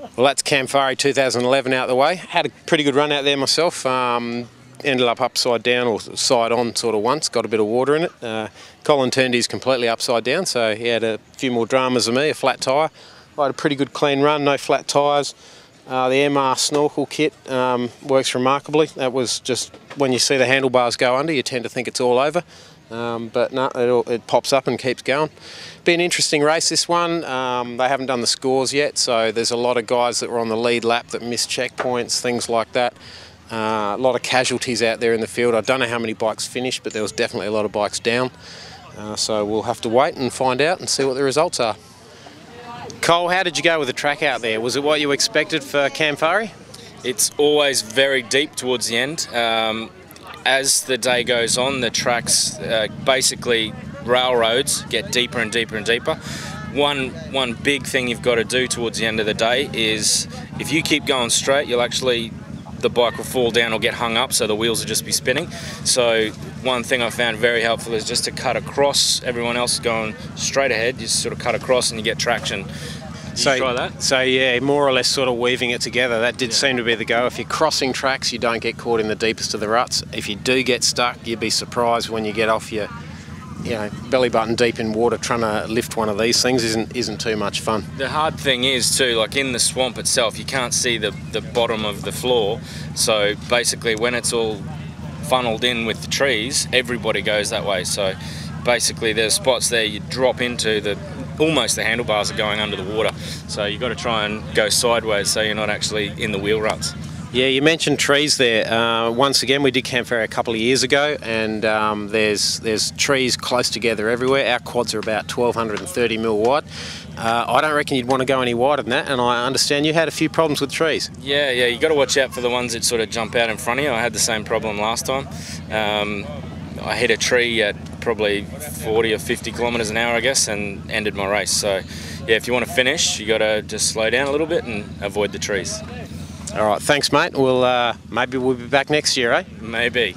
Well, that's Kamfari 2011 out the way. Had a pretty good run out there myself. Um, ended up upside down or side on sort of once, got a bit of water in it. Uh, Colin turned his completely upside down, so he had a few more dramas than me, a flat tyre. I had a pretty good clean run, no flat tyres. Uh, the MR snorkel kit um, works remarkably. That was just when you see the handlebars go under, you tend to think it's all over. Um, but no, it, it, pops up and keeps going. Be an interesting race this one. Um, they haven't done the scores yet, so there's a lot of guys that were on the lead lap that missed checkpoints, things like that. Uh, a lot of casualties out there in the field. I don't know how many bikes finished, but there was definitely a lot of bikes down. Uh, so we'll have to wait and find out and see what the results are. Cole, how did you go with the track out there? Was it what you expected for Kamfari? It's always very deep towards the end. Um, as the day goes on, the tracks, uh, basically railroads, get deeper and deeper and deeper. One one big thing you've got to do towards the end of the day is if you keep going straight, you'll actually the bike will fall down or get hung up, so the wheels will just be spinning. So one thing I found very helpful is just to cut across. Everyone else going straight ahead. You sort of cut across and you get traction. So, try that? So yeah, more or less sort of weaving it together. That did yeah. seem to be the go. If you're crossing tracks, you don't get caught in the deepest of the ruts. If you do get stuck, you'd be surprised when you get off your you know, belly button deep in water trying to lift one of these things isn't isn't too much fun. The hard thing is too, like in the swamp itself, you can't see the, the bottom of the floor. So basically when it's all funneled in with the trees, everybody goes that way. So basically there's spots there you drop into the almost the handlebars are going under the water. So you've got to try and go sideways so you're not actually in the wheel ruts. Yeah, you mentioned trees there. Uh, once again, we did Kamfari a couple of years ago, and um, there's there's trees close together everywhere. Our quads are about 1,230 mil wide. Uh, I don't reckon you'd want to go any wider than that, and I understand you had a few problems with trees. Yeah, yeah, you've got to watch out for the ones that sort of jump out in front of you. I had the same problem last time. Um, I hit a tree at probably 40 or 50 kilometres an hour, I guess, and ended my race. So, yeah, if you want to finish, you got to just slow down a little bit and avoid the trees. All right, thanks, mate. We'll uh, maybe we'll be back next year, eh? Maybe.